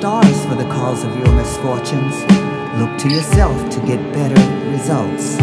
stars for the cause of your misfortunes. Look to yourself to get better results.